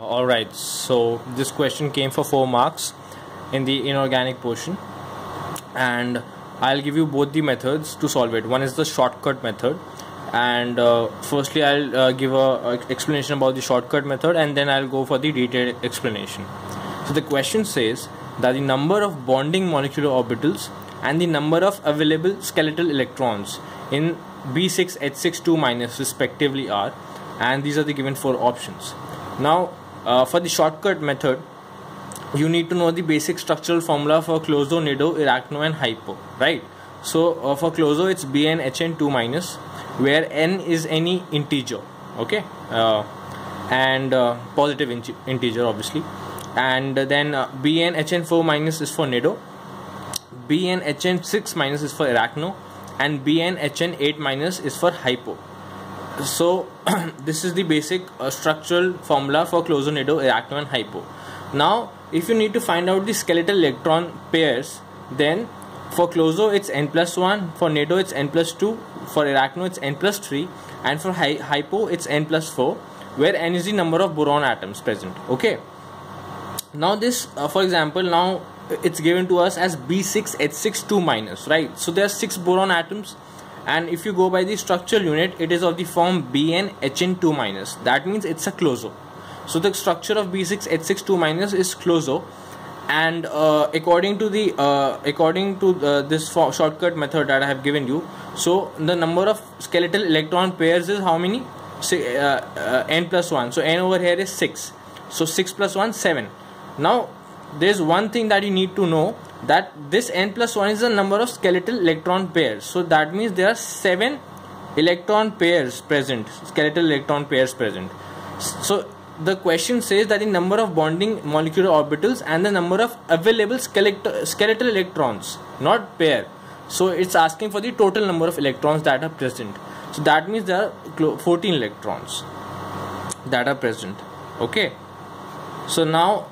Alright, so this question came for 4 marks in the inorganic portion and I'll give you both the methods to solve it. One is the shortcut method and uh, firstly I'll uh, give a, a, explanation about the shortcut method and then I'll go for the detailed explanation. So the question says that the number of bonding molecular orbitals and the number of available skeletal electrons in B6H62 minus respectively are and these are the given four options. Now uh, for the shortcut method you need to know the basic structural formula for closo, nido, arachno and hypo right? So uh, for closo, it's bn hn2 minus where n is any integer okay? Uh, and uh, positive in integer obviously. And then uh, bn hn4 minus is for nido bn hn6 minus is for arachno and bn hn8 minus is for hypo so this is the basic uh, structural formula for closonido, arachno and hypo. Now if you need to find out the skeletal electron pairs then for closo it's n plus 1, for nido it's n plus 2, for arachno it's n plus 3 and for hy hypo it's n plus 4 where n is the number of boron atoms present. Okay. Now this uh, for example now it's given to us as B6H62 minus right. So there are 6 boron atoms and if you go by the structural unit it is of the form BnHn2 minus. That means it's a closo so the structure of B6H62 minus is closo and uh, according to the uh, according to uh, this shortcut method that I have given you so the number of skeletal electron pairs is how many? Say, uh, uh, n plus 1 so n over here is 6 so 6 plus 1 7 now there's one thing that you need to know that this n plus 1 is the number of skeletal electron pairs. So that means there are 7 electron pairs present skeletal electron pairs present. So the question says that the number of bonding molecular orbitals and the number of available skeletal, electrons not pair. So it's asking for the total number of electrons that are present. So that means there are 14 electrons that are present. Okay. So now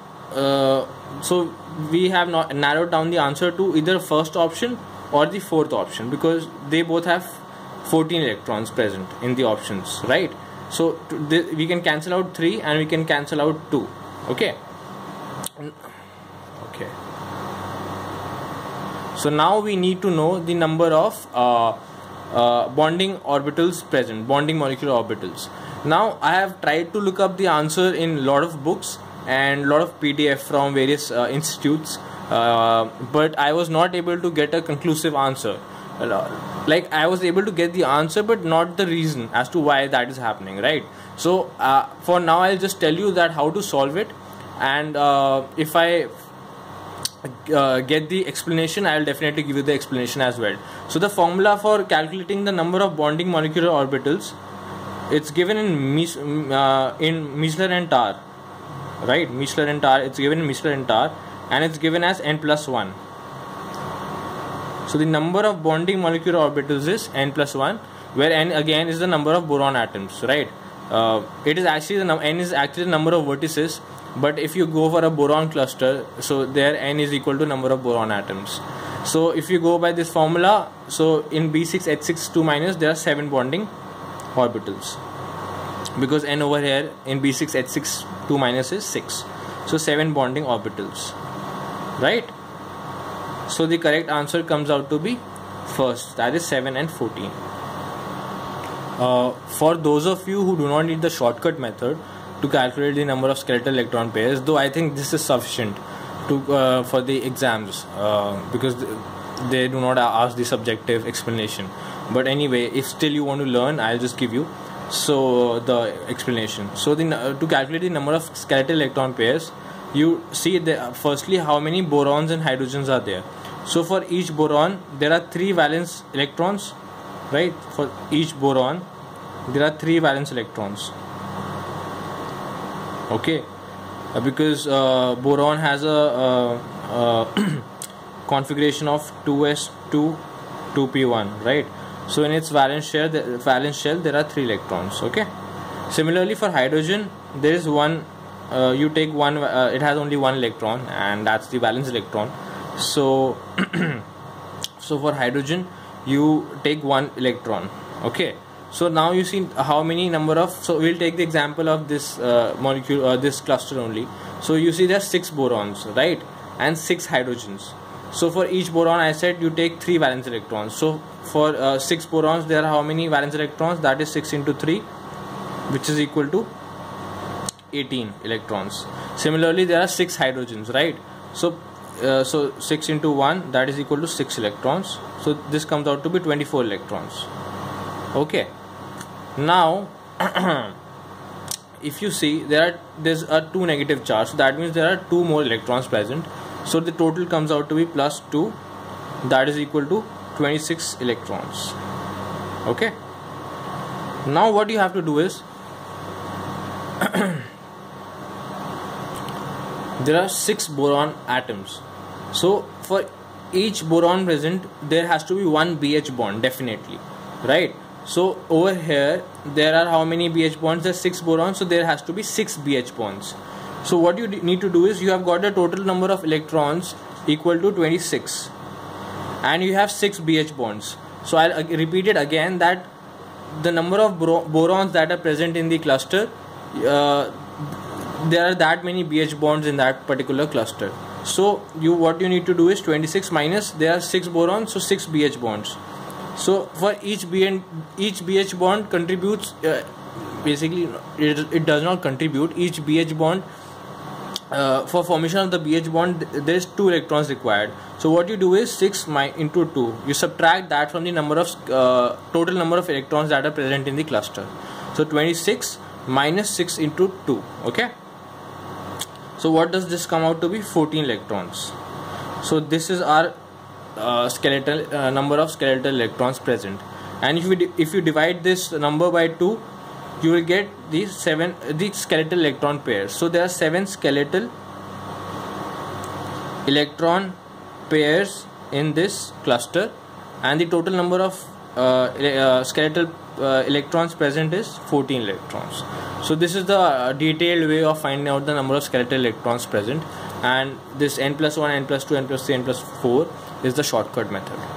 so we have not narrowed down the answer to either first option or the fourth option because they both have 14 electrons present in the options right? So we can cancel out 3 and we can cancel out 2 okay? Okay. So now we need to know the number of uh, uh, bonding orbitals present bonding molecular orbitals. Now i have tried to look up the answer in lot of books and a lot of PDF from various uh, institutes, uh, but I was not able to get a conclusive answer. Like I was able to get the answer, but not the reason as to why that is happening, right? So uh, for now, I'll just tell you that how to solve it, and uh, if I uh, get the explanation i'll definitely give you the explanation as well so the formula for calculating the number of bonding molecular orbitals it's given in Mies, uh, in Miessler and Tarr right? Miessler and Tarr it's given in Miessler and Tarr and it's given as n plus 1 so the number of bonding molecular orbitals is n plus 1 where n again is the number of boron atoms right? Uh, it is actually the n is actually the number of vertices but if you go for a boron cluster so there n is equal to number of boron atoms. So if you go by this formula so in b6h6 2 minus there are 7 bonding orbitals because n over here in b6h6 2 minus is 6 so 7 bonding orbitals. Right? So the correct answer comes out to be first. That is 7 and 14 uh, for those of you who do not need the shortcut method to calculate the number of skeletal electron pairs though i think this is sufficient to uh, for the exams uh, because they do not ask the subjective explanation. But anyway if still you want to learn i'll just give you so the explanation. So the uh, to calculate the number of skeletal electron pairs you see the, firstly how many borons and hydrogens are there. So for each boron there are three valence electrons right? For each boron there are three valence electrons. Okay? Uh, because uh, boron has a uh, uh, configuration of 2s2 2p1 right so in its valence shell valence shell there are three electrons okay? Similarly for hydrogen there is one uh, you take one uh, it has only one electron and that's the valence electron. So so for hydrogen you take one electron okay? So now you see how many number of so we'll take the example of this uh, molecule uh, this cluster only. So you see there are six borons right? And six hydrogens. So for each boron i said you take three valence electrons. So for uh, six borons there are how many valence electrons? That is 6 into 3 which is equal to 18 electrons. Similarly there are six hydrogens right? So uh, so 6 into 1 that is equal to 6 electrons. So this comes out to be 24 electrons. Okay. Now if you see there are there's a two negative charge. So that means there are two more electrons present. So the total comes out to be plus 2 that is equal to 26 electrons. Okay? Now what you have to do is there are six boron atoms. So for each boron present there has to be one BH bond definitely. Right? So over here there are how many BH bonds? There's six borons so there has to be six BH bonds. So what you need to do is you have got the total number of electrons equal to 26 and you have six BH bonds. So I'll repeat it again that the number of borons that are present in the cluster uh, there are that many BH bonds in that particular cluster. So you what you need to do is 26 minus there are 6 borons so 6 BH bonds. So for each BN each BH bond contributes uh, basically it, it does not contribute. Each BH bond uh, for formation of the BH bond there is two electrons required. So what you do is 6 my into 2 you subtract that from the number of uh, total number of electrons that are present in the cluster. So 26 minus 6 into 2 okay? So what does this come out to be? 14 electrons. So this is our uh, skeletal uh, number of skeletal electrons present. And if you if you divide this number by 2 you will get these seven the skeletal electron pairs so there are seven skeletal electron pairs in this cluster. And the total number of uh, uh, skeletal uh, electrons present is 14 electrons. So this is the uh, detailed way of finding out the number of skeletal electrons present. And this n plus 1 n plus 2 n plus 3 n plus 4 is the shortcut method